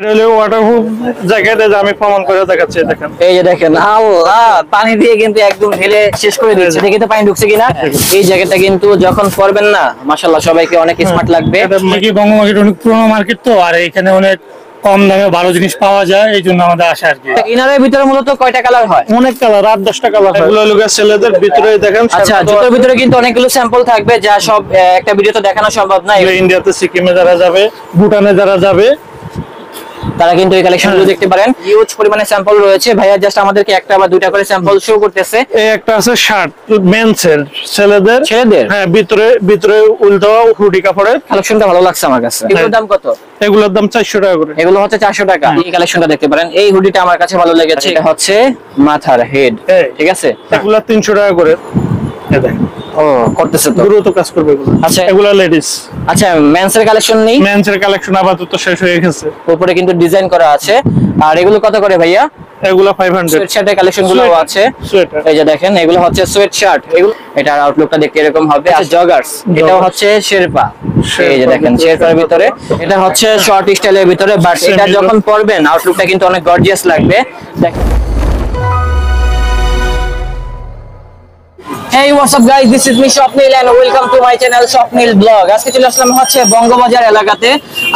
এই যে আমি প্রমাণ করে দেখাচ্ছি দেখেন। এই যে দেখেন আল্লাহ পানি দিয়ে কিন্তু একদম ঢেলে শেষ করে দিচ্ছে। দেখি তো পানি ঢুকছে কিনা? এই জ্যাকেটটা কিন্তু যখন না মাশাআল্লাহ সবাইকে অনেক স্মার্ট লাগবে। এটা বঙ্গ মার্কেট অনেক পুরোনো মার্কেট তো আর এখানে অনেক কম দামে ভালো জিনিস পাওয়া যায় এই জন্য আমাদের আশা আর কি। ইনারের ভিতরে মূলত কয়টা কালার হয়? অনেক কালার আট দশটা কালার এগুলো হলো ছেলেদের ভিতরে দেখেন আচ্ছা জুতোর ভিতরে কিন্তু অনেকগুলো স্যাম্পল থাকবে যা সব একটা ভিডিওতে দেখানো সম্ভব না ইন্ডিয়াতে সিকিমে যারা যাবে ভুটানে যারা যাবে তারা কিন্তু এই কালেকশনগুলো দেখতে পারেন। হিউজ পরিমাণে স্যাম্পল রয়েছে। ভাইয়া জাস্ট আমাদেরকে একটা বা দুইটা করে স্যাম্পল শো করতেছে। এই একটা আছে শার্ট মেন্সের ছেলেদের। ছেলেদের? হ্যাঁ ভিতরে ভিতরে উল্টো হুডি কাপড়ের। কালেকশনটা ভালো লাগছে আমার কাছে। এগুলোর দাম কত? এগুলোর দাম চারশো টাকা করে। এগুলো হচ্ছে চারশো টাকা। এই কালেকশনটা দেখতে পারেন। এই হুডিটা আমার কাছে ভালো লেগেছে। এটা হচ্ছে মাথার হেড ঠিক আছে? এগুলো তিনশো টাকা করে। দেখেন, ও করতেছে তো। দ্রুত কাজ করবে এগুলো। আচ্ছা। এগুলো লেডিস আচ্ছা মেন্সের কালেকশন নেই? মেন্সের কালেকশন আপাতত শেষ হয়ে গেছে। উপরে কিন্তু ডিজাইন করা আছে। আর এগুলো কত করে ভাইয়া? এগুলো ফাইভ হান্ড্রেড শার্টের কালেকশনগুলো আছে। Sweater। এই যে দেখেন এগুলো হচ্ছে সোয়েট শার্ট এগুলো এটার আউটলুকটা দেখতে এরকম হবে। আর জগার্স এটাও হচ্ছে শেরপা এই যে দেখেন শেরপার ভিতরে। এটা হচ্ছে শর্ট স্টাইলের ভিতরে। বাট এটা যখন পরবেন আউটলুকটা কিন্তু অনেক গর্জিয়াস লাগবে। দেখেন। Channel, Swapnil Blog আজকে চলে আসলাম হচ্ছে বঙ্গবাজার এলাকাতে।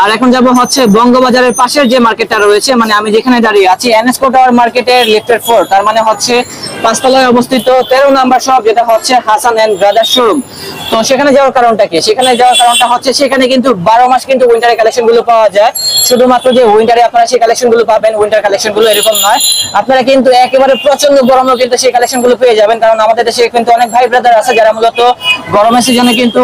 আর এখন যাব হচ্ছে বঙ্গবাজারের পাশের যে মার্কেটটা রয়েছে মানে আমি যেখানে দাঁড়িয়ে আছি মার্কেটের ফোর তার মানে হচ্ছে পাঁচতলায় অবস্থিত তেরো নাম্বার শপ যেটা হচ্ছে হাসান শোরুম তো সেখানে যাওয়ার কারণটা কি? সেখানে যাওয়ার কারণটা হচ্ছে সেখানে কিন্তু বারো মাস কিন্তু উইন্টারের কালেকশনগুলো পাওয়া যায়। শুধুমাত্র যে উইন্টারে আপনারা সেই কালেকশনগুলো পাবেন উইন্টার কালেকশনগুলো এরকম নয়। আপনারা কিন্তু একেবারে প্রচণ্ড গরমেও কিন্তু সেই কালেকশনগুলো পেয়ে যাবেন, কারণ আমাদের দেশে কিন্তু অনেক ভাই ব্রাদার আছে যারা মূলত গরমের সিজনে কিন্তু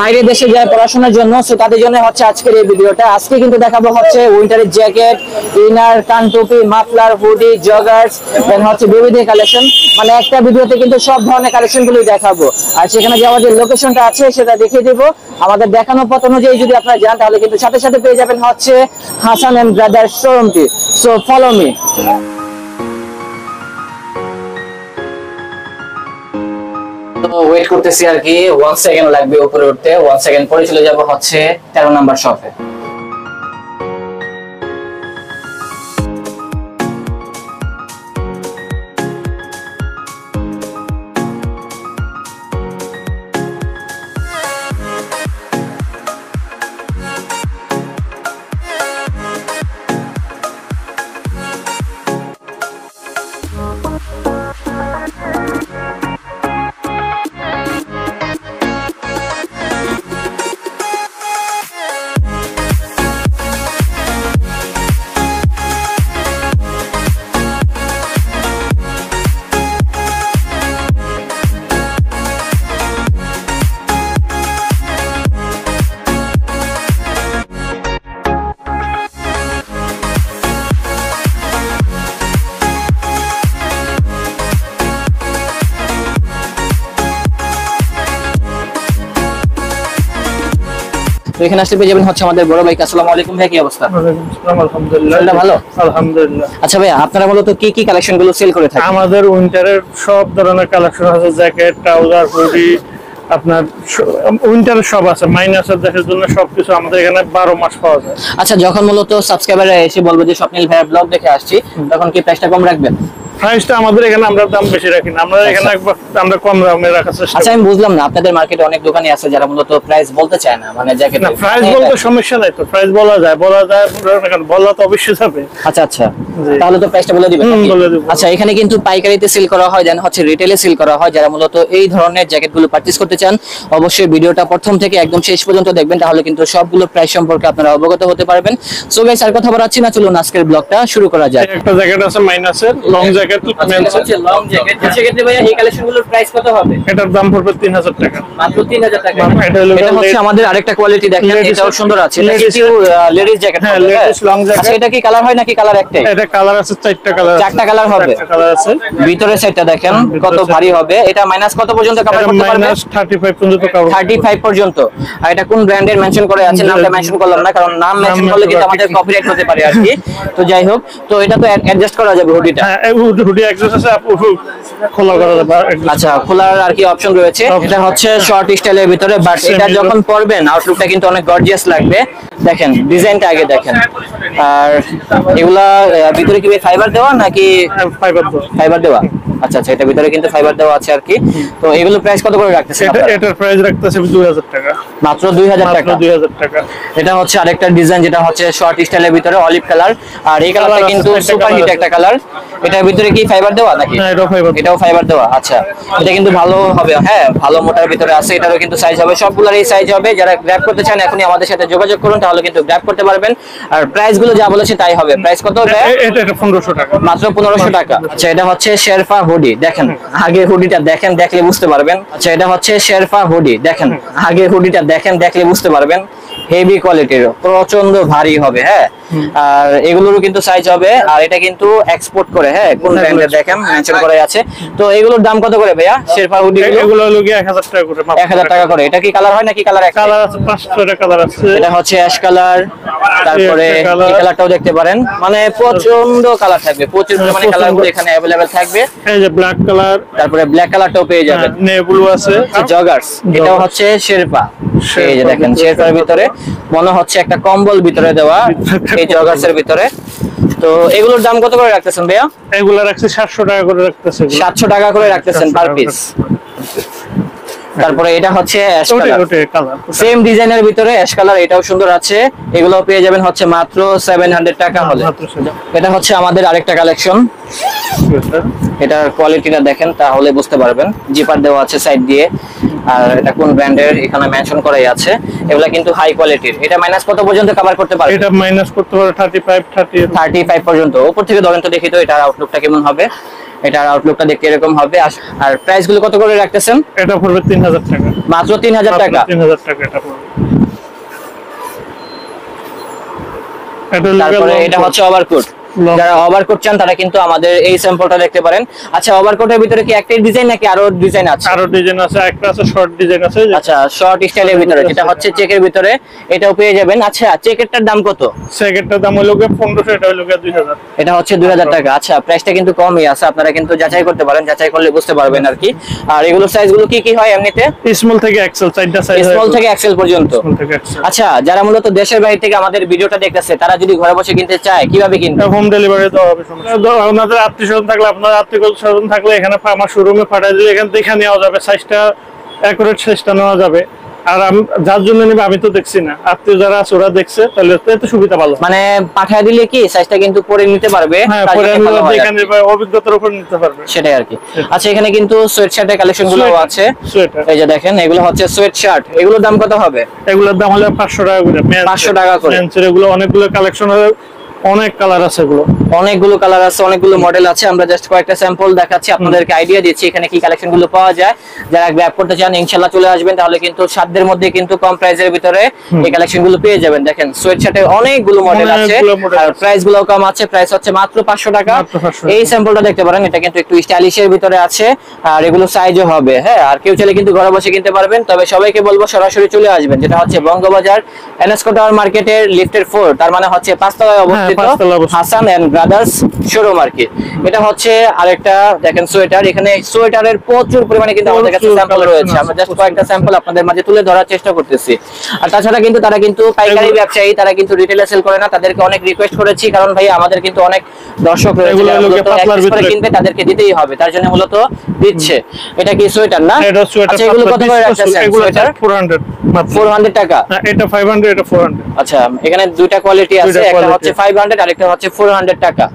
বাইরে দেশে যায় পড়াশোনার জন্য সো তাদের জন্য হচ্ছে আজকের এই ভিডিওটা। আজকে কিন্তু দেখাবো হচ্ছে উইন্টারের জ্যাকেট ইনার কান টুপি মাফলার হুডি জগার্স দেন হচ্ছে বেবিদের কালেকশন মানে একটা ভিডিওতে কিন্তু সব ধরনের কালেকশন গুলোই দেখাবো। আর সেখানে যে লোকেশনটা আছে, সেটা দেখিয়ে দেবো। আমাদের দেখানো পথ অনুযায়ী যদি আপনারা যান, তাহলে কিন্তু সাথে সাথে পেয়ে যাবেন হচ্ছে হাসান এন্ড ব্রাদার শোরুমটি সো ফলো মি ওয়েট করতেছি আর কি। ওয়ান সেকেন্ড লাগবে উপরে উঠতে। ওয়ান সেকেন্ড পরে চলে যাব হচ্ছে তেরো নাম্বার শপে এখানে আসলে পেয়ে যাবেন হচ্ছে আমাদের বড় ভাই আসসালামু আলাইকুম ভাই কি অবস্থা? আলহামদুলিল্লাহ। ভালো? আলহামদুলিল্লাহ। আচ্ছা ভাই আপনারা মূলত কি কি কালেকশনগুলো সেল করে থাকেন? আমাদের উইন্টারের সব ধরনের কালেকশন আছে জ্যাকেট ট্রাউজার হুডি আপনার উইন্টারের সব আছে মাইনাসের দেশের জন্য সবকিছু আমাদের এখানে বারো মাস পাওয়া যায়। আচ্ছা যখন মূলত সাবস্ক্রাইবাররা এসে বলবে যে স্বপ্নিল ভাইয়ের ব্লগ দেখে আসছি তখন কি প্রাইসটা কম রাখবেন? প্রাইসটা আমাদের এখানে আমরা দাম বেশি রাখি না। আমরা এখানে একবার আমরা কম দামে রাখার চেষ্টা আচ্ছা আমি বুঝলাম না আপনাদের মার্কেটে অনেক দোকানই আছে যারা মূলত প্রাইস বলতে চায় না মানে জ্যাকেট না প্রাইস বলতে সমস্যা নাই তো প্রাইস বলা যায় বলা যায় কারণ বলা তো অবশ্যই যাবে। আচ্ছা আচ্ছা তাহলে তো প্রাইসটা বলে দিবেন। আচ্ছা এখানে কিন্তু পাইকারিতে সেল করা হয় দেন হচ্ছে রিটেলে সেল করা হয় যারা মূলত এই ধরনের জ্যাকেটগুলো পারচেজ করতে চান অবশ্যই ভিডিওটা প্রথম থেকে একদম শেষ পর্যন্ত দেখবেন তাহলে কিন্তু সবগুলো প্রাইস সম্পর্কে আপনারা অবগত হতে পারবেন। সো গাইস আর কথা বাড়াচ্ছি না চলুন আজকের ব্লগটা শুরু করা যাক। একটা জ্যাকেট আছে মাইনাসের লং জ্যাকেট মেন্সের লং জ্যাকেট। সেক্ষেত্রে ভাইয়া এই কালেকশনগুলোর প্রাইস কত হবে? এটার দাম পড়বে তিন হাজার টাকা। মাত্র 3000 টাকা। এটা হচ্ছে আমাদের আরেকটা কোয়ালিটি দেখেন এটাও সুন্দর আছে। এটা কিন্তু লেডিস জ্যাকেট হ্যাঁ। আচ্ছা এটা কি কালার হয় নাকি কালার একটাই? এটা কালার আছে চারটা কালার চারটা colour হবে? কালার আছে। ভিতরে সাইডটা দেখেন কত ভারী হবে। এটা মাইনাস কত পর্যন্ত কভার করতে পারবে? মাইনাস পর্যন্ত আর এটা কোন ব্র্যান্ডের মেনশন করে আছে নামটা মেনশন করলাম না কারণ নাম মেনশন করলে কিন্তু আমাদের কপিরাইট হতে পারে আর কি। তো যাই হোক তো এটা তো অ্যাডজাস্ট করা যাবে হুডিটা। হ্যাঁ এই হুডি হুডি আছে আপু খোলা করা যাবে আচ্ছা খোলার আর কি অপশন রয়েছে। এটা হচ্ছে শর্ট স্টাইলের ভিতরে বাট এটা যখন পরবেন আউটলুকটা কিন্তু অনেক গর্জিয়াস লাগবে। দেখেন ডিজাইনটা আগে দেখেন। আর এগুলা ভিতরে কি ফাইবার দেওয়া নাকি ফাইবার ফাইবার দেওয়া? আচ্ছা আচ্ছা এটা ভিতরে কিন্তু ফাইবার দেওয়া আছে আর কি। তো এগুলো প্রাইস কত করে আপনারা? এটার প্রাইস রাখতেছে দুই হাজার টাকা। মাত্র দুই হাজার মাত্র টাকা। এটা হচ্ছে আরেকটা ডিজাইন যেটা হচ্ছে শর্ট স্টাইলের ভিতরে অলিভ কালার আর এই কালারটা কিন্তু সুপার হিট একটা কালার এটার ভিতরে কি ফাইবার দেওয়া নাকি? এটাও ফাইবার এটাও ফাইবার দেওয়া আচ্ছা। এটা কিন্তু ভালো হবে হ্যাঁ ভালো মোটার ভিতরে আছে এটারও কিন্তু সাইজ হবে সবগুলোর এই সাইজ হবে। যারা গ্র্যাব করতে চান এখনই আমাদের সাথে যোগাযোগ করুন তাহলে কিন্তু গ্র্যাব করতে পারবেন। আর প্রাইসগুলো যা বলেছে তাই হবে। প্রাইস কত? এটা পনেরোশো টাকা। মাত্র পনেরোশো টাকা। আচ্ছা এটা হচ্ছে শেরফা হুডি দেখেন। আগে হুডিটা দেখেন দেখলে বুঝতে পারবেন। আচ্ছা এটা হচ্ছে শেরফা হুডি দেখেন। আগে হুডিটা দেখেন দেখলে বুঝতে পারবেন হেভি কোয়ালিটির প্রচণ্ড ভারী হবে হ্যাঁ? আর এগুলোরও কিন্তু সাইজ হবে। আর এটা কিন্তু এক্সপোর্ট করে হ্যাঁ কোন হ্যাঁ, ব্র্যান্ডের দেখেন মেনশন করা আছে। তো এগুলোর দাম কত করে ভাইয়া? শেরফা হুডি এগুলো হলো গিয়ে এক হাজার টাকা করে এক হাজার টাকা করে। এটা কি কালার হয় নাকি কালার একটা কালার আছে পাঁচ ছয়টা কালার আছে। এটা হচ্ছে অ্যাশ কালার তারপরে এই কালারটাও দেখতে পারেন? মানে প্রচণ্ড কালার থাকবে প্রচুর প্রচণ্ড। কালারগুলো এখানে অ্যাভেলেবেল থাকবে। এই যে ব্ল্যাক কালার তারপরে ব্ল্যাক কালারটাও পেয়ে যাবেন। নেবুলো আছে। জগার্স এটাও হচ্ছে শেরপা। এই যে দেখেন শেরপার ভিতরে মনে হচ্ছে একটা কম্বল ভিতরে দেওয়া। এই জগার্স ভিতরে। তো এগুলোর দাম কত করে রাখতেছেন ভাইয়া? এগুলো রাখছে সাতশো টাকা করে রাখতেছে এগুলো। সাতশো টাকা করে রাখতেছেন পার পিস তারপরে এটা হচ্ছে অ্যাশ কালার সেম ডিজাইনের ভিতরে অ্যাশ কালার এটাও সুন্দর আছে। এগুলো পেয়ে যাবেন হচ্ছে মাত্র সেভেন হান্ড্রেড টাকা হলে। এটা হচ্ছে আমাদের আরেকটা কালেকশন এটার কোয়ালিটিটা দেখেন তাহলে বুঝতে পারবেন। জিপার দেওয়া আছে সাইড দিয়ে। আর এটা কোন ব্র্যান্ডের এখানে মেনশন করাই আছে। এগুলা কিন্তু হাই কোয়ালিটির এটা মাইনাস কত পর্যন্ত কভার করতে পারবে? এটা মাইনাস করতে পারে thirty five thirty thirty five পর্যন্ত। উপর থেকে ধরেন তো দেখি তো এটার আউটলুকটা কেমন হবে। এটার আউটলুকটা দেখতে এরকম হবে। আর প্রাইসগুলো কত করে রাখতেছেন? এটা পড়বে তিন হাজার টাকা। মাত্র তিন হাজার টাকা? তিন হাজার টাকা এটা পড়বে। এটা। হচ্ছে ওভারকোট যারা ওভারকোট চান তারা কিন্তু আমাদের এই স্যাম্পলটা দেখতে পারেন। আচ্ছা ওভারকোটের ভিতরে কি একটাই ডিজাইন নাকি আরও ডিজাইন আছে? আরও ডিজাইন আছে একটা আছে শর্ট ডিজাইন আছে আচ্ছা শর্ট স্টাইলের ভিতরে যেটা হচ্ছে চেকের ভিতরে এটাও পেয়ে যাবেন। আচ্ছা চেকেরটার দাম কত? সেকেন্ডটার দাম হলো গিয়ে পনেরোশো এটা হলো গিয়ে দুই হাজার। এটা হচ্ছে দুই হাজার টাকা। আচ্ছা প্রাইসটা কিন্তু কমই আছে আপনারা কিন্তু যাচাই করতে পারেন যাচাই করলে বুঝতে পারবেন আর কি। আর এগুলো সাইজগুলো কি কি হয় এমনিতে? স্মল থেকে এক্সেল চারটা সাইজ স্মল থেকে এক্সেল পর্যন্ত। স্মল থেকে এক্সেল আচ্ছা যারা মূলত দেশের বাইরে থেকে আমাদের ভিডিওটা দেখতেছে তারা যদি ঘরে বসে কিনতে চায় কীভাবে কিনবে? হোম ডেলিভারি দেওয়া হবে আপনাদের আত্মীয় স্বজন থাকলে আপনার আত্মীয় স্বজন থাকলে এখানে আমার শোরুমে পাঠিয়ে দিলে এখান থেকে নেওয়া যাবে। সাইজটা অ্যাকুরেট সাইজটা নেওয়া যাবে। আর যার জন্য নেবে আমি তো দেখছি না। আত্মীয় যারা আছে ওরা দেখছে তাহলে এতে সুবিধা ভালো। মানে পাঠিয়ে দিলে কি সাইজটা কিন্তু পরে নিতে পারবে হ্যাঁ অভিজ্ঞতার উপর নিতে পারবে। সেটাই আর কি। আচ্ছা এখানে কিন্তু সোয়েট শার্টের কালেকশনগুলো আছে। এই যে দেখেন এগুলো হচ্ছে সোয়েট শার্ট এগুলোর দাম কত হবে? এগুলোর দাম হলো পাঁচশো টাকা করে। 500 টাকা করে। এগুলো অনেকগুলো কালেকশন হবে অনেক কালার আছে এগুলো। অনেকগুলো কালার আছে অনেকগুলো মডেল আছে। আমরা জাস্ট কয়েকটা স্যাম্পল দেখাচ্ছি আপনাদেরকে আইডিয়া দিচ্ছি এখানে কি কালেকশনগুলো পাওয়া যায়। যারা গ্র্যাব করতে চান ইনশাল্লাহ চলে আসবেন তাহলে কিন্তু সাধ্যের মধ্যে কিন্তু কম প্রাইসের ভিতরে এই কালেকশনগুলো পেয়ে যাবেন। দেখেন সোয়েট শার্টের অনেকগুলো মডেল আছে। আর প্রাইসগুলো কম আছে প্রাইস হচ্ছে মাত্র পাঁচশো টাকা। মাত্র 500 এই স্যাম্পলটা দেখতে পারেন এটা কিন্তু একটু স্টাইলিশের ভিতরে আছে আর এগুলো সাইজও হবে হ্যাঁ? আর কেউ চাইলে কিন্তু ঘরে বসে কিনতে পারবেন তবে সবাইকে বলব সরাসরি চলে আসবেন যেটা হচ্ছে বঙ্গবাজার এনএসকো টাওয়ার মার্কেটের লিফটের ফোর তার মানে হচ্ছে পাঁচতলায় অবস্থিত। অবস্থিত। হাসান এন্ড ব্রাদার্স শোরুম আর কি। এটা হচ্ছে আরেকটা দেখেন সোয়েটার এখানে সোয়েটারের প্রচুর পরিমাণে কিন্তু আমাদের কাছে স্যাম্পল রয়েছে। আমরা জাস্ট কয়েকটা স্যাম্পল আপনাদের মাঝে তুলে ধরার চেষ্টা করতেছি। আর তাছাড়া কিন্তু তারা কিন্তু পাইকারি ব্যবসায়ী তারা কিন্তু রিটেলে সেল করে না। তাদেরকে অনেক রিকোয়েস্ট করেছি কারণ ভাই আমাদের কিন্তু অনেক দর্শক রয়েছে। কিনবে তাদেরকে দিতেই হবে। তার জন্য মূলত দিচ্ছে। এটা কি সোয়েটার না? এটা সোয়েটার আচ্ছা এগুলো কত করে সোয়েটার? হান্ড্রেড টাকা? এটা হান্ড্রেড এটা ফোর হান্ড্রেড আচ্ছা এখানে দুইটা কোয়ালিটি আছে একটা হচ্ছে ফাইভ হান্ড্রেড আর একটা হচ্ছে ফোর হান্ড্রেড টাকা।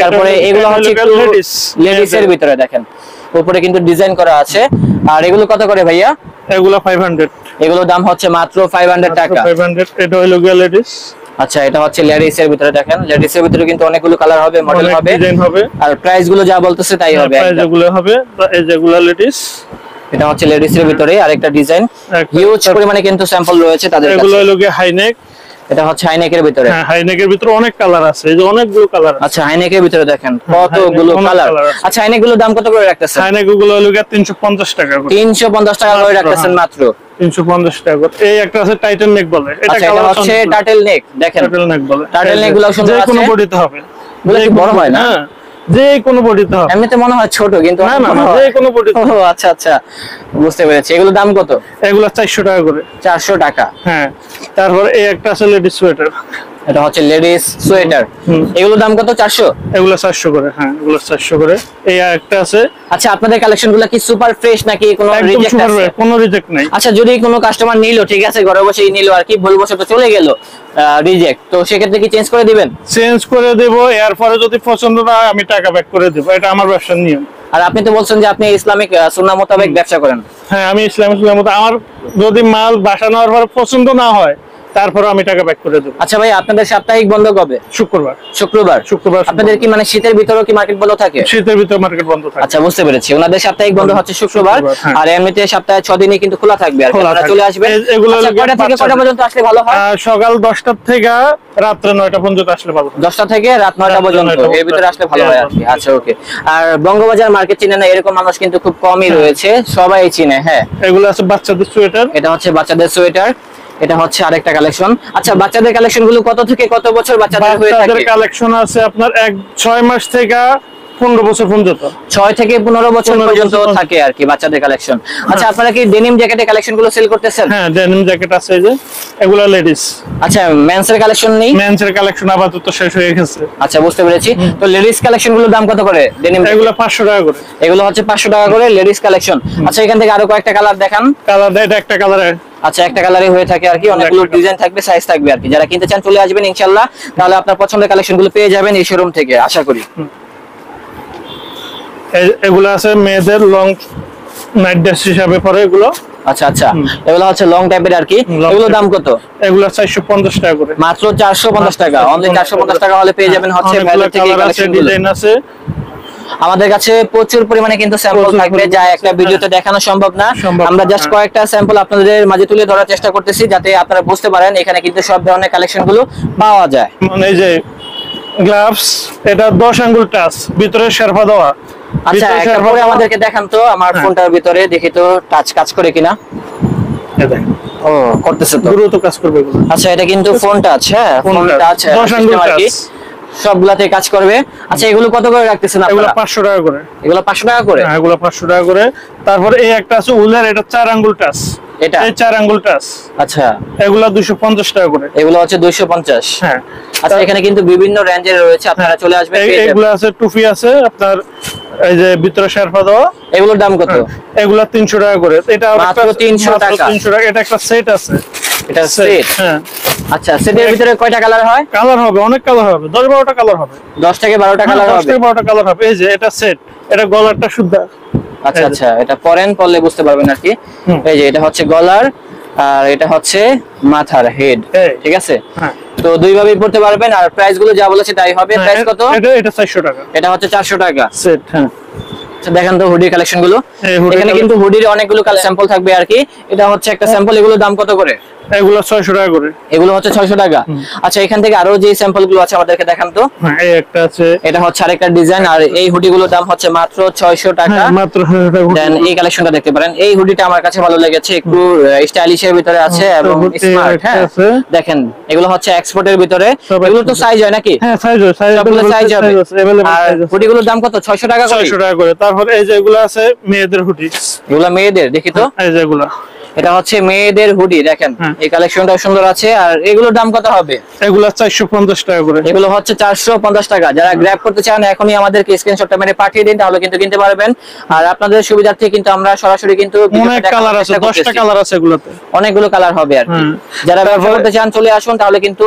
তারপরে এগুলো হচ্ছে লেডিস এর ভিতরে দেখেন। উপরে কিন্তু ডিজাইন করা আছে। আর এগুলো কত করে ভাইয়া? এগুলো ফাইভ হান্ড্রেড এগুলোর দাম হচ্ছে মাত্র ফাইভ হান্ড্রেড টাকা। ফাইভ হান্ড্রেড এটা হলো গিয়ে লেডিস আচ্ছা এটা হচ্ছে লেডিস এর ভিতরে দেখেন। লেডিস এর ভিতরে কিন্তু অনেকগুলো কালার হবে মডেল হবে। ডিজাইন হবে। আর প্রাইসগুলো যা বলতেছে তাই হবে প্রাইস। যেগুলো হবে। এই যেগুলো লেডিস এটা হচ্ছে লেডিস এর ভিতরে আরেকটা ডিজাইন হিউজ পরিমাণে কিন্তু স্যাম্পল রয়েছে তাদের এগুলো কাছে। হলো গিয়ে হাইনেক এটা হচ্ছে হাইনেকের ভিতরে। হ্যাঁ হাইনেকের ভিতরে অনেক কালার আছে। এই যে অনেকগুলো কালার আছে। আচ্ছা হাইনেকের ভিতরে দেখেন কতগুলো কালার। আচ্ছা হাইনেকগুলোর দাম কত করে রাখতেছেন? হাইনেকগুলো হলো তিনশো পঞ্চাশ টাকা করে। তিনশো পঞ্চাশ টাকা করে রাখতেছেন হ্যাঁ। মাত্র। তিনশো পঞ্চাশ টাকা করে। এই একটা আছে টাইটেল নেক বলে। এটা আচ্ছা কালার হচ্ছে টাটেল নেক দেখেন। টাটেল নেক বলে। টাটেল নেকগুলো গুলো সুন্দর যে কোনো বডিতে হবে। বলে বড় হয় না? হ্যাঁ, যে কোনো বডিতে হবে এমনিতে মনে হয় ছোট কিন্তু না না। যে কোনো বডিতে ও আচ্ছা আচ্ছা বুঝতে পেরেছি। এগুলোর দাম কত? এগুলো চারশো টাকা করে। চারশো টাকা। হ্যাঁ তারপর এই একটা আছে লেডিস সোয়েটার এটা হচ্ছে লেডিস সোয়েটার। এগুলোর দাম কত? চারশো? এগুলো চারশো করে হ্যাঁ এগুলো চারশো করে। এই একটা আছে। আচ্ছা আপনাদের কালেকশনগুলো কি সুপার ফ্রেশ নাকি কোনো রিজেক্ট আছে? কোনো রিজেক্ট নাই। আচ্ছা যদি কোনো কাস্টমার নিলো ঠিক আছে ঘরে বসেই নিলো আর কি ভুলবশত চলে গেল রিজেক্ট তো সেক্ষেত্রে কি চেঞ্জ করে দিবেন? চেঞ্জ করে দেবো এরপরে যদি পছন্দ না হয় আমি টাকা ব্যাক করে দেবো এটা আমার ব্যবসার নিয়ম। আর আপনি তো বলছেন যে আপনি ইসলামিক সুন্না মোতাবেক ব্যবসা করেন। হ্যাঁ আমি ইসলাম ইসলাম মতো আমার যদি মাল বাসা নেওয়ার পরে পছন্দ না হয় তারপরে আমি টাকা ব্যাক করে দেবো। আচ্ছা ভাই আপনাদের সাপ্তাহিক বন্ধ কবে? শুক্রবার। শুক্রবার। শুক্রবার আপনাদের কি মানে শীতের ভিতরে কি মার্কেট বন্ধ থাকে? শীতের ভিতরে মার্কেট বন্ধ থাকে। আচ্ছা বুঝতে পেরেছি। ওনাদের সাপ্তাহিক বন্ধ হচ্ছে শুক্রবার হ্যাঁ। আর এমনিতে সপ্তাহে ছ দিনই কিন্তু খোলা থাকবে আর আপনারা চলে আসবেন। এগুলো আচ্ছা, কয়টা থেকে কয়টা পর্যন্ত আসলে ভালো হয়? সকাল দশটার থেকে রাত্রে নয়টা পর্যন্ত আসলে ভালো হয়। দশটা থেকে রাত নয়টা রাত পর্যন্ত। নয়টা এর ভিতরে আসলে ভালো হয় আর কি। আচ্ছা ওকে। আর বঙ্গবাজার মার্কেট চিনে না এরকম মানুষ কিন্তু খুব কমই হ্যাঁ। রয়েছে। সবাই চিনে হ্যাঁ। এগুলো আছে বাচ্চাদের সোয়েটার এটা হচ্ছে বাচ্চাদের সোয়েটার এটা হচ্ছে আরেকটা কালেকশন আচ্ছা বাচ্চাদের কালেকশনগুলো কত থেকে কত বছর বাচ্চাদের হয়ে থাকে? কালেকশন আছে আপনার এক ছয় মাস থেকে পনেরো বছর পর্যন্ত। ছয় থেকে পনেরো বছর 15 পর্যন্ত থাকে আর কি বাচ্চাদের কালেকশন আচ্ছা আপনারা কি ডেনিম জ্যাকেটের কালেকশনগুলো সেল করতেছেন? হ্যাঁ ডেনিম জ্যাকেট আছে যে এগুলো লেডিস আচ্ছা মেন্স এর কালেকশন নেই? মেন্স এর কালেকশন আপাতত শেষ হয়ে গেছে। আচ্ছা বুঝতে পেরেছি। তো লেডিস কালেকশনগুলোর দাম কত করে ডেনিম এগুলো পাঁচশো টাকা করে। এগুলো হচ্ছে পাঁচশো টাকা করে লেডিস কালেকশন আচ্ছা এখান থেকে আরও কয়েকটা কালার দেখান। কালার এটা একটা কালার আচ্ছা একটা কালারই হয়ে থাকে আর কি অনেকগুলো ডিজাইন থাকবে সাইজ থাকবে আর কি। যারা কিনতে চান চলে আসবেন ইনশাল্লাহ তাহলে আপনার পছন্দের কালেকশনগুলো পেয়ে যাবেন এই শোরুম থেকে আশা করি। এগুলো আছে মেয়েদের লং নাইট ড্রেস হিসাবে পরে এগুলো। আচ্ছা আচ্ছা। এগুলো হচ্ছে লং টাইপের আর কি। এগুলো দাম কত? এগুলো চারশো পঞ্চাশ টাকা করে। মাত্র চারশো পঞ্চাশ টাকা। অনলি চারশো পঞ্চাশ টাকা হলে পেয়ে যাবেন হচ্ছে ভ্যালু থেকে কালেকশন ডিজাইন আছে। আমাদের কাছে প্রচুর পরিমাণে কিন্তু স্যাম্পল থাকবে যা একটা ভিডিওতে দেখানো সম্ভব না। আমরা জাস্ট। কয়েকটা স্যাম্পল আপনাদের মাঝে তুলে ধরার চেষ্টা করতেছি যাতে আপনারা বুঝতে পারেন এখানে কিন্তু সব ধরনের কালেকশনগুলো পাওয়া যায়। মানে যে গ্লাভস এটা দশ আঙ্গুল টাচ ভিতরে শেরফা দেওয়া। আচ্ছা একটা পরে আমাদেরকে দেখান তো আমার হ্যাঁ। ফোনটার ভিতরে দেখি তো টাচ কাজ করে কিনা। ও করতেছে তো। দ্রুত কাজ করবে আচ্ছা এটা কিন্তু ফোন টাচ হ্যাঁ ফোন টাচ দশ আঙ্গুল আর কি। touch। সবগুলাতে কাজ করবে। আচ্ছা এগুলো কত করে রাখতেছেন এগুলো আপনারা পাঁচশো টাকা করে। এগুলো পাঁচশো টাকা করে? হ্যাঁ, এগুলো পাঁচশো টাকা করে। তারপরে এই একটা আছে উলের এটা চার আঙ্গুল টাচ। এটা? এই চার আঙ্গুল টাচ। আচ্ছা। এগুলো দুশো পঞ্চাশ টাকা করে। এগুলো হচ্ছে দুইশো পঞ্চাশ। হ্যাঁ। আচ্ছা এখানে কিন্তু বিভিন্ন রেঞ্জের রয়েছে আপনারা চলে আসবেন এগুলো আছে টুপি আছে আপনার এই যে ভিতরে শেরফা দেওয়া। এগুলোর দাম কত? এগুলা তিনশো টাকা করে। এটা মাত্র 300 টাকা। 300 টাকা। এটা একটা সেট আছে। এটা সেট হ্যাঁ। আচ্ছা সেটের ভিতরে কয়টা কালার হয়? কালার হবে অনেক কালার হবে দশ বারোটা কালার হবে। দশ থেকে বারোটা কালার হ্যাঁ, হবে। থেকে বারোটা কালার হবে এই যে এটা সেট এটা গলারটা শুদ্ধ। আচ্ছা আচ্ছা এটা পরেন পরলে বুঝতে পারবেন আর কি। এই যে এটা হচ্ছে গলার আর এটা হচ্ছে মাথার হেড ঠিক আছে? হ্যাঁ। তো দুই ভাবেই পড়তে পারবেন আর প্রাইসগুলো যা বলেছে তাই হবে। প্রাইস হ্যাঁ, কত? এটা এটা চারশো টাকা। এটা হচ্ছে চারশো টাকা। সেট হ্যাঁ। আচ্ছা দেখেন তো হুডির কালেকশনগুলো। এখানে কিন্তু হুডির অনেকগুলো স্যাম্পল থাকবে আর কি। এটা হচ্ছে একটা স্যাম্পল এগুলো দাম কত করে? এগুলো ছয়শো টাকা করে। এগুলো হচ্ছে ছয়শো টাকা। আচ্ছা এখান থেকে আরও যে স্যাম্পলগুলো আছে আমাদেরকে দেখান তো। হ্যাঁ এই একটা আছে। এটা হচ্ছে আরেকটা ডিজাইন আর এই হুডি গুলোর দাম হচ্ছে মাত্র ছয়শো টাকা। হ্যাঁ মাত্র 600 টাকা দেন এই কালেকশনটা দেখতে পারেন। এই হুডিটা আমার কাছে ভালো লেগেছে একটু স্টাইলিশের ভিতরে আছে এবং স্মার্ট হ্যাঁ। দেখেন এগুলো হচ্ছে এক্সপোর্টের ভিতরে। এগুলো তো সাইজ হয় নাকি? হ্যাঁ সাইজ আছে সাইজ সবগুলো সাইজ হবে। আর আছে। হুডিগুলোর দাম কত? 600 টাকা করে? 600 টাকা করে। তারপর এই যে এগুলো আছে মেয়েদের হুডি এগুলো মেয়েদের দেখি তো। এই যে এগুলো। এটা হচ্ছে মেয়েদের হুডি দেখেন। হ্যাঁ। এই কালেকশনটাও সুন্দর আছে। আর এগুলোর দাম কত হবে? এগুলো চারশো পঞ্চাশ টাকা করে। এগুলো হচ্ছে চারশো পঞ্চাশ টাকা। যারা গ্র্যাব করতে চান এখনই আমাদেরকে স্ক্রিনশটটা মেরে পাঠিয়ে দিন তাহলে কিন্তু কিনতে পারবেন। আর আপনাদের সুবিধার্থে কিন্তু আমরা সরাসরি কিন্তু অনেক কালার আছে চেষ্টা দশটা করতেছি। কালার আছে এগুলোতে। অনেকগুলো কালার হবে আর যারা ব্যবসা তারপরে- করতে চান চলে আসুন তাহলে কিন্তু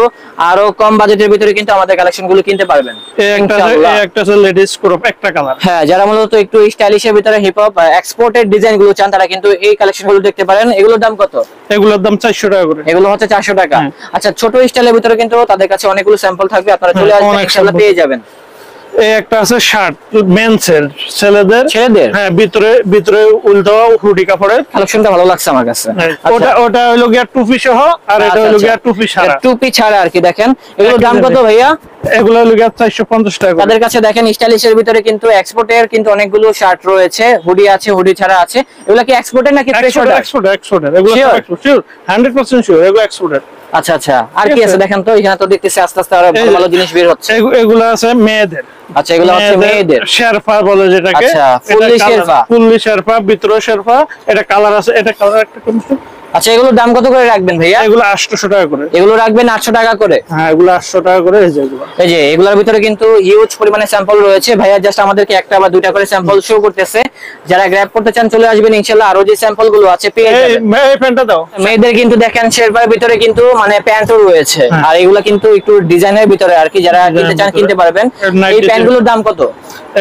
আরও কম বাজেটের ভিতরে কিন্তু আমাদের কালেকশনগুলো কিনতে পারবেন। একটা আছে ইনশাআল্লাহ। এই একটা লেডিস ক্রপ একটা কালার হ্যাঁ যারা মূলত একটু স্টাইলিশের ভিতরে হিপ হপ এক্সপোর্টের ডিজাইনগুলো চান তারা কিন্তু এই কালেকশনগুলো দেখতে পারেন। এগুলোর দাম কত? এগুলোর দাম চারশো টাকা করে। এগুলো হচ্ছে চারশো টাকা। আচ্ছা ছোট স্টাইলের ভিতরে কিন্তু তাদের কাছে অনেকগুলো স্যাম্পল থাকবে। আপনারা চলে হ্যাঁ, আসবেন ইনশাআল্লাহ পেয়ে যাবেন। এই একটা আছে শার্ট মেন্সের ছেলেদের? ছেলেদের? হ্যাঁ ভিতরে ভিতরে উল্টো হুডি কাপড়ের। কালেকশনটা ভালো লাগছে আমার কাছে। হ্যাঁ, আচ্ছা। ওটা ওটা হলো গিয়া টুপি সহ আর এটা আচ্ছা, হলো আচ্ছা। গিয়া টুপি ছাড়া। টুপি ছাড়া আর কি দেখেন। এগুলোর দাম কত ভাইয়া? এগুলো চারশো পঞ্চাশ টাকা তাদের কাছে দেখেন স্টাইলিশের ভিতরে কিন্তু এক্সপোর্টের কিন্তু অনেকগুলো শার্ট রয়েছে হুডি আছে হুডি ছাড়া আছে। এগুলো কি এক্সপোর্টের নাকি ফ্রেশ Export, export, export এগুলো Sure? সব export, sure, 100% sure, এগুলো export আচ্ছা আচ্ছা। আর কি আছে। দেখেন তো? এখানে তো দেখতেছি আস্তে আস্তে আরও ভালো ভালো জিনিস বের হচ্ছে। এগুলো আছে মেয়েদের। আচ্ছা এগুলো হচ্ছে মেয়েদের শেরপা বলে যেটাকে। আচ্ছা, শেরপা। ফুললি শেরপা ভিতরে শেরপা। এটা কালার আছে এটা কালার একটা কমছে। আচ্ছা এগুলোর দাম কত করে রাখবেন ভাইয়া? এগুলো 800 টাকা করে। এগুলো রাখবেন আটশো টাকা করে? হ্যাঁ এগুলো 800 টাকা করে এই যে এগুলো। এই যে এগুলোর ভিতরে কিন্তু হিউজ পরিমাণে স্যাম্পল রয়েছে। ভাইয়া জাস্ট আমাদেরকে একটা বা দুইটা করে স্যাম্পল শো করতেছে। যারা গ্র্যাব করতে চান চলে আসবেন ইনশাল্লাহ। আরও যে স্যাম্পলগুলো আছে পেয়ে যাবেন। এই প্যান্টটা দাও। মেয়েদের কিন্তু দেখেন শেরপার ভিতরে কিন্তু মানে প্যান্টও রয়েছে। হ্যাঁ। আর এগুলো কিন্তু একটু ডিজাইনের ভিতরে আর কি যারা কিনতে চান কিনতে পারবেন। এই। প্যান্টগুলোর দাম কত?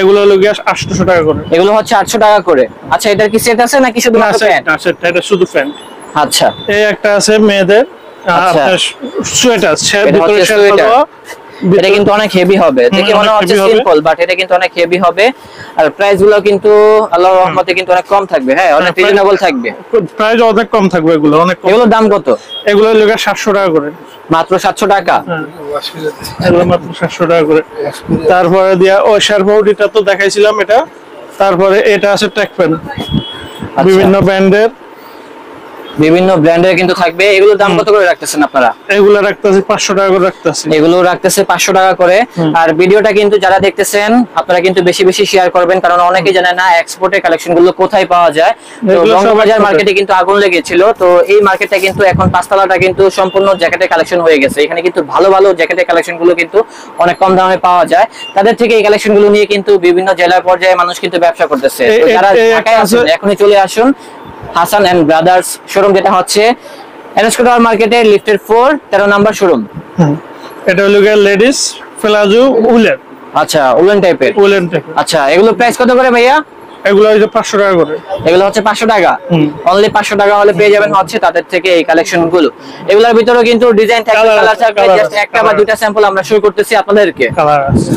এগুলো হলো গিয়া 800 টাকা করে। এগুলো হচ্ছে আটশো টাকা করে। আচ্ছা এটার কি সেট আছে নাকি শুধু প্যান্ট? সেট এটা শুধু প্যান্ট। আচ্ছা। এই একটা আছে মেয়েদের আচ্ছা। সোয়েটার এটা ভিতরে কিন্তু অনেক হেভি হবে। দেখে হুম, মনে হচ্ছে সিম্পল বাট এটা কিন্তু অনেক হেভি হবে। আর প্রাইসগুলো কিন্তু আল্লাহর রহমতে কিন্তু অনেক কম থাকবে। হ্যাঁ অনেক হ্যাঁ, রিজনেবল থাকবে। প্রাইস অনেক কম থাকবে এগুলো অনেক দাম কত? এগুলো গিয়া 700 টাকা করে। মাত্র সাতশো টাকা? হ্যাঁ এগুলো মাত্র 700 টাকা করে। তারপরে দিয়া ও শেরপাউডিটা তো দেখাইছিলাম এটা। তারপরে এটা আছে ট্যাক আচ্ছা। বিভিন্ন ব্র্যান্ডের। বিভিন্ন ব্র্যান্ডের কিন্তু থাকবে। এগুলোর দাম কত করে রাখতেছেন আপনারা? এগুলো রাখতেছি 500 টাকা করে রাখতেছি। এগুলো রাখতেছে পাঁচশো টাকা করে। আর ভিডিওটা কিন্তু যারা দেখতেছেন আপনারা কিন্তু বেশি বেশি শেয়ার করবেন কারণ অনেকেই জানে না এক্সপোর্টের কালেকশনগুলো কোথায় পাওয়া যায়। তো এগুলো export-এর। মার্কেটে কিন্তু আগুন লেগেছিল। তো এই মার্কেটটা কিন্তু এখন পাঁচতলাটা কিন্তু সম্পূর্ণ জ্যাকেটের কালেকশন হয়ে গেছে। এখানে কিন্তু ভালো ভালো জ্যাকেটের কালেকশনগুলো কিন্তু অনেক কম দামে পাওয়া যায়। তাদের থেকে এই কালেকশনগুলো নিয়ে কিন্তু বিভিন্ন জেলা পর্যায়ে মানুষ কিন্তু ব্যবসা করতেছে। যারা ঢাকায় আছেন আছে- এখনই চলে আসুন। হাসান এন্ড ব্রাদার্স শোরুম যেটা হচ্ছে এনএসকোটার মার্কেটে লিফটের ফোর তেরো নাম্বার শোরুম এটা হলো গিয়া লেডিস প্লাজো উলেন। আচ্ছা উলেন টাইপের উলেন টাইপের আচ্ছা এগুলো প্রাইস কত করে ভাইয়া? এগুলো হচ্ছে 500 টাকা করে। এগুলো হচ্ছে পাঁচশো টাকা। অনলি পাঁচশো টাকা হলে পেয়ে যাবেন হচ্ছে তাদের থেকে এই কালেকশনগুলো। এগুলোর ভিতরে কিন্তু ডিজাইন থাকবে কালার থাকবে জাস্ট একটা বা দুইটা স্যাম্পল আমরা শুরু করতেছি আপনাদেরকে। কালার আছে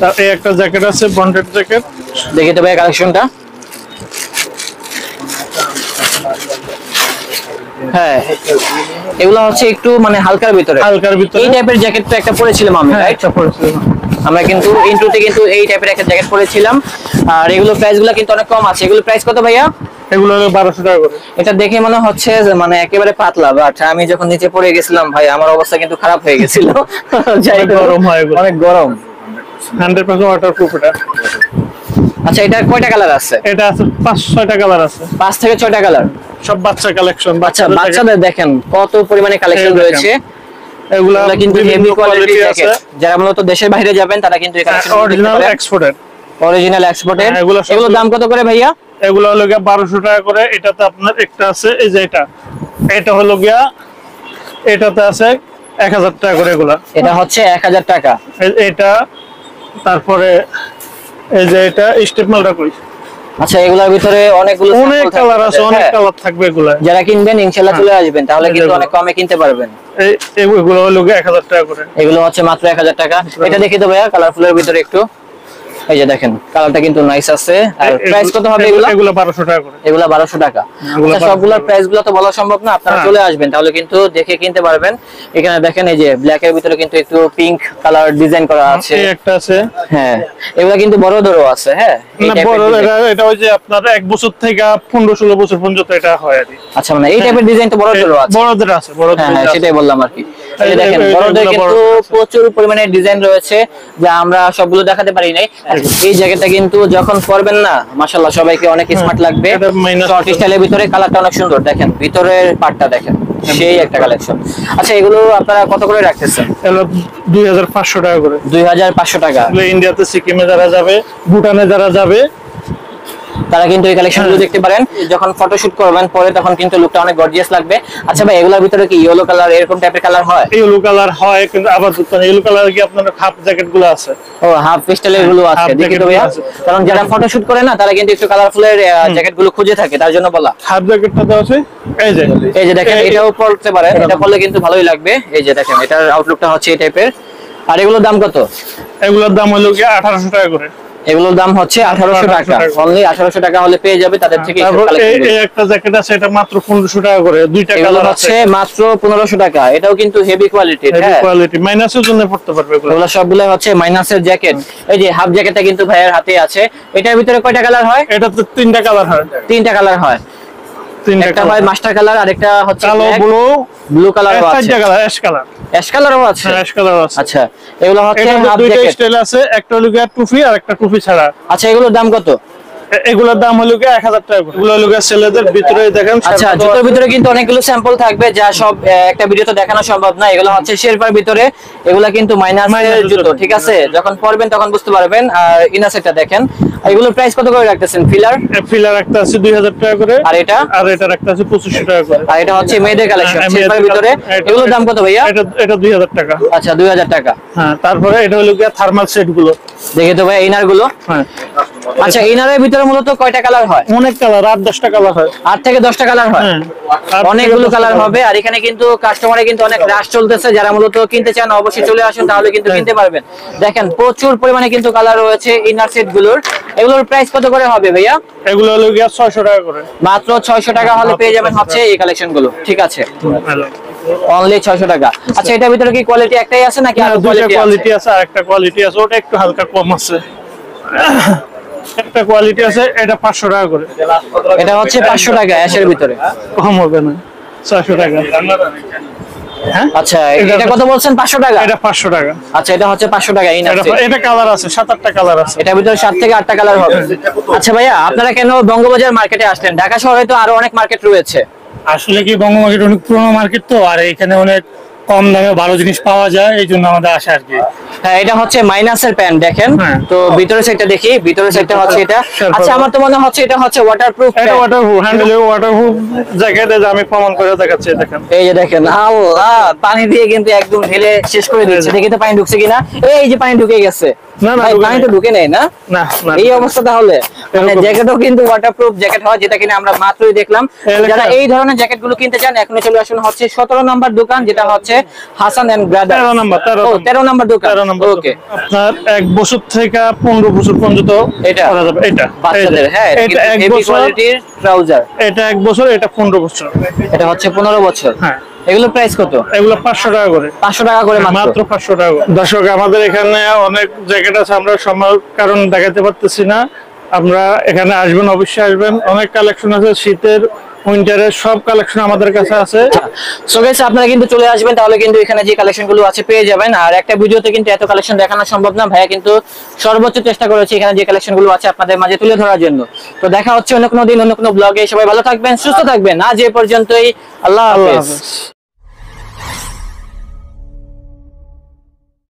তার এই একটা জ্যাকেট আছে বন্ডেড জ্যাকেট দেখি তো ভাইয়া কালেকশনটা হ্যাঁ। এগুলো হচ্ছে একটু মানে হালকার ভিতরে। হালকার ভিতরে? এই টাইপের জ্যাকেট একটা পরেছিলাম আমি হ্যাঁ একটা পড়েছে আমরা কিন্তু ইন্ট্রোতে কিন্তু এই টাইপের একটা জ্যাকেট পরেছিলাম। আর এগুলো প্রাইস কিন্তু অনেক কম আছে। এগুলো প্রাইস কত ভাইয়া? এগুলো হলো 1200 টাকা করে। এটা দেখে মনে হচ্ছে যে মানে একেবারে পাতলা বাট আমি যখন নিচে পড়ে গেছিলাম ভাই আমার অবস্থা কিন্তু খারাপ হয়ে গেছিল। গরম হয় অনেক গরম। 100% ওয়াটারপ্রুফ এটা। আচ্ছা এটা কয়টা কালার আছে? এটা আছে 5 6টা কালার আছে। পাঁচ থেকে ছয়টা কালার সব বাচ্চা কালেকশন আচ্ছা বাচ্চাদের দেখেন। কত পরিমাণে কালেকশন রয়েছে। এগুলা কিন্তু হেভি কোয়ালিটি জ্যাকেট যারা মূলত দেশের বাইরে যাবেন তারা কিন্তু এই কালেকশন অরিজিনাল এক্সপোর্টেড অরিজিনাল এক্সপোর্টের হ্যাঁ, এগুলো দাম কত করে ভাইয়া? এগুলো হলো গিয়া 1200 টাকা করে। এটাতে আপনার একটা আছে এই যে এটা। এটা হলো গিয়া এটাতে আছে 1000 টাকা করে এগুলা। এটা হচ্ছে এক হাজার টাকা। এটা তারপরে এই যে এটা স্টেপ মালটা কই? আচ্ছা এগুলোর ভিতরে অনেকগুলো অনেক কালার আছে অনেক হ্যাঁ। কালার থাকবে এগুলা যারা কিনবেন ইনশাল্লাহ চলে আসবেন। তাহলে কিন্তু অনেক কমে কিনতে পারবেন। এই এগুলো হলো গিয়া 1000 টাকা করে। এগুলো হচ্ছে মাত্র এক হাজার টাকা। এটা দেখি তো ভাইয়া কালারফুলের ভিতরে একটু। এই যে দেখেন কালারটা কিন্তু নাইস আছে। আর প্রাইস কত হবে এগুলো এগুলো? এগুলো 1200 টাকা করে। এগুলা বারোশো টাকা। এগুলো আচ্ছা, সবগুলোর টাকা। প্রাইসগুলো তো বলা সম্ভব না আপনারা হ্যাঁ। চলে আসবেন তাহলে কিন্তু দেখে কিনতে পারবেন। এখানে দেখেন এই যে ব্ল্যাক এর ভিতরে কিন্তু একটু পিঙ্ক কালার ডিজাইন করা আছে। এই একটা আছে। হ্যাঁ এগুলা কিন্তু বড় ধরো আছে হ্যাঁ? না বড় এটা এটা ওই যে আপনার এক বছর থেকে 15 16 বছর পর্যন্ত এটা হয় আর আচ্ছা মানে এই টাইপের ডিজাইন তো বড় ধরো আছে। বড়দের আছে বড়দের হ্যাঁ হ্যাঁ আছে। সেটাই বললাম আর কি। এই দেখেন বড়দের কিন্তু প্রচুর পরিমাণে ডিজাইন রয়েছে যা আমরা সবগুলো দেখাতে পারি নাই। এই জ্যাকেটটা কিন্তু যখন পরবেন না মাশাআল্লাহ সবাইকে অনেক স্মার্ট লাগবে। এটা minus শর্ট স্টাইলের ভিতরে কালারটা অনেক সুন্দর। দেখেন ভিতরের পার্টটা দেখেন সেই একটা কালেকশন আচ্ছা এগুলো আপনারা কত করে রাখতেছেন? এগুলো 2500 টাকা করে। দুই হাজার পাঁচশো টাকা। ইন্ডিয়াতে সিকিমে যারা যাবে ভুটানে যারা যাবে তারা কিন্তু এই কালেকশনগুলো দেখতে পারেন। যখন ফটোশুট করবেন পরে তখন কিন্তু লুকটা অনেক গর্জিয়াস লাগবে। আচ্ছা ভাই এগুলোর ভিতরে কি ইয়েলো কালার এরকম টাইপের কালার হয়? ইয়েলো কালার হয় কিন্তু আবার ইয়েলো কালার কি আপনার হাফ জ্যাকেটগুলো আছে? ও হাফ পিস্টলেরগুলো আছে। দেখি তো ভাইয়া কারণ যারা ফটোশুট করে না তারা কিন্তু একটু কালারফুলের জ্যাকেটগুলো খুঁজে থাকে তার জন্য বলা। হাফ জ্যাকেটটা দেওয়া আছে। এই যে। এই যে দেখেন এটাও পড়তে পারেন। এটা পড়লে কিন্তু ভালোই লাগবে। এই যে দেখেন এটার আউটলুকটা হচ্ছে এই টাইপের আর এগুলোর দাম কত? এগুলোর দাম হলো কি আঠারোশো টাকা করে। এগুলোর দাম হচ্ছে আঠারোশো টাকা। অনলি আঠারোশো টাকা হলে পেয়ে যাবে তাদের থেকে একটা জ্যাকেট আছে এটা মাত্র পনেরোশো টাকা করে। দুইটা কালার আছে। মাত্র পনেরোশো টাকা। এটাও কিন্তু হেভি কোয়ালিটি কোয়ালিটি মাইনাসের জন্য পড়তে পারবে এগুলো। সবগুলো হচ্ছে মাইনাসের জ্যাকেট। এই যে হাফ জ্যাকেটটা কিন্তু ভাইয়ের হাতে আছে। এটার ভিতরে কয়টা কালার হয়? এটা তো তিনটা কালার হয়। তিনটা কালার হয়। একটা হয় মাস্টার কালার আর একটা হচ্ছে কালো ব্লু ব্লু কালার আছে। চারটা কালার অ্যাশ কালার অ্যাশ কালারও আছে অ্যাশ কালার আছে। আচ্ছা এগুলো হচ্ছে দুইটা স্টাইল আছে একটা হলো টুপি আর একটা টুপি ছাড়া। আচ্ছা এগুলোর দাম কত? এগুলোর দাম হলো এক হাজার টাকা করে। এগুলো হলো ছেলেদের ভিতরে দেখেন আচ্ছা জুতোর ভিতরে কিন্তু অনেকগুলো স্যাম্পল থাকবে যা সব একটা ভিডিওতে দেখানো সম্ভব না। এগুলো হচ্ছে শেরপার ভিতরে। এগুলো কিন্তু মাইনাস জুতো জুতো। ঠিক আছে? যখন পরবেন তখন বুঝতে পারবেন। আর ইনাসেটটা দেখেন। এগুলোর প্রাইস কত করে রাখতেছেন? ফিলার ফিলার একটা আছে দুই হাজার টাকা করে। আর এটা? আর এটার একটা আছে পঁচিশশো টাকা করে। আর এটা হচ্ছে মেয়েদের কালেকশন হ্যাঁ, শেরপার ভিতরে। এগুলোর দাম কত ভাইয়া? এটা এটা দুই হাজার টাকা। আচ্ছা দুই হাজার টাকা। হ্যাঁ তারপরে এটা হলো গিয়ে থার্মাল সেটগুলো। দেখে তো ভাই ইনারগুলো। হ্যাঁ। আচ্ছা ইনারের ভিতরে মূলত কয়টা কালার হয়? অনেক কালার আট দশটা কালার হয়। আট থেকে দশটা কালার হয়? হ্যাঁ অনেকগুলো কালার হবে আর এখানে কিন্তু কাস্টমারে কিন্তু অনেক রাশ চলতেছে। যারা মূলত কিনতে চান অবশ্যই চলে আসুন তাহলে কিন্তু কিনতে পারবেন। দেখেন প্রচুর পরিমাণে কিন্তু কালার রয়েছে ইনার সেটগুলোর। এগুলোর প্রাইস কত করে হবে ভাইয়া? এগুলো হলো গিয়ে ছয়শো টাকা করে। মাত্র ছয়শো টাকা হলে পেয়ে যাবেন হচ্ছে এই কালেকশনগুলো। ঠিক আছে? অনলি ছয়শো টাকা। আচ্ছা এটার ভিতরে কি কোয়ালিটি একটাই আছে নাকি আরও হ্যাঁ, কোয়ালিটি আছে? আরেকটা কোয়ালিটি আছে ওটা একটু হালকা কম আছে। একটা কোয়ালিটি আছে এটা পাঁচশো টাকা করে। এটা হচ্ছে পাঁচশো টাকা অ্যাশের ভিতরে। কম হবে না ছয়শো টাকা। হ্যাঁ? আচ্ছা এটা- এটা কত বলছেন পাঁচশো টাকা? এটা পাঁচশো টাকা। আচ্ছা এটা হচ্ছে পাঁচশো টাকা এটা কালার আছে সাত আটটা কালার আছে। এটার ভিতরে সাত থেকে আটটা কালার হবে। আচ্ছা ভাইয়া আপনারা কেন বঙ্গবাজার মার্কেটে আসলেন? ঢাকা শহরে তো আরও অনেক মার্কেট রয়েছে। আসলে কি বঙ্গ মার্কেট অনেক পুরোনো মার্কেট তো আর এখানে অনেক কম দামে ভালো জিনিস পাওয়া যায় এই জন্য আমাদের আশা আর কি। হ্যাঁ এটা হচ্ছে মাইনাসের প্যান্ট দেখেন। হ্যাঁ। তো ভিতরে সাইডটা দেখি ভিতরে সাইডটা হচ্ছে এটা। আচ্ছা আমার তো মনে হচ্ছে এটা হচ্ছে ওয়াটারপ্রুফ এটা ওয়াটারপ্রুফ হ্যান্ডেল ওয়াটারপ্রুফ জ্যাকেট আমি প্রমাণ করে দেখাচ্ছি দেখেন। এই যে দেখেন আল্লাহ পানি দিয়ে কিন্তু একদম ঢেলে শেষ করে দিচ্ছে। দেখি তো পানি ঢুকছে কিনা। এই যে পানি ঢুকে গেছে। না, না, পানি তো ঢুকে নেই না? না এই অবস্থা তাহলে। মানে জ্যাকেটও কিন্তু ওয়াটারপ্রুফ জ্যাকেট হয় যেটা কিনা আমরা মাত্রই দেখলাম। যারা এই ধরনের জ্যাকেটগুলো কিনতে চান এখন চলে আসুন হচ্ছে সতেরো নম্বর দোকান যেটা হচ্ছে হাসান এন্ড ব্রাদার তেরো নম্বর তেরো ও নম্বর। তেরো দোকান। তেরো নম্বর ওকে আপনার এক বছর থেকে পনেরো বছর পর্যন্ত এটা? করা যাবে। এটা বাচ্চাদের হ্যাঁ এটা এক হেভি বছর। ট্রাউজার এটা এক বছর এটা পনেরো বছর। এটা হচ্ছে পনেরো বছর। হ্যাঁ। এগুলো প্রাইস কত? এগুলো পাঁচশো টাকা করে। পাঁচশো টাকা করে মাত্র। মাত্র পাঁচশো টাকা করে। দর্শক আমাদের এখানে অনেক জ্যাকেট আছে আমরা সময় কারণ দেখাতে পারতেছি না। আমরা এখানে আসবেন অবশ্যই আসবেন। অনেক কালেকশন আছে শীতের উইন্টারের সব কালেকশন আমাদের কাছে আছে। সো গাইস আপনারা কিন্তু চলে আসবেন তাহলে কিন্তু এখানে যে কালেকশনগুলো আছে পেয়ে যাবেন। আর একটা ভিডিওতে কিন্তু এত কালেকশন দেখানো সম্ভব না ভাইয়া কিন্তু সর্বোচ্চ চেষ্টা করেছে এখানে যে কালেকশনগুলো আছে আপনাদের মাঝে তুলে ধরার জন্য। তো দেখা হচ্ছে অন্য কোনো দিন অন্য কোনো ব্লগে সবাই ভালো থাকবেন সুস্থ থাকবেন। আজ এ পর্যন্তই আল্লাহ হাফেজ।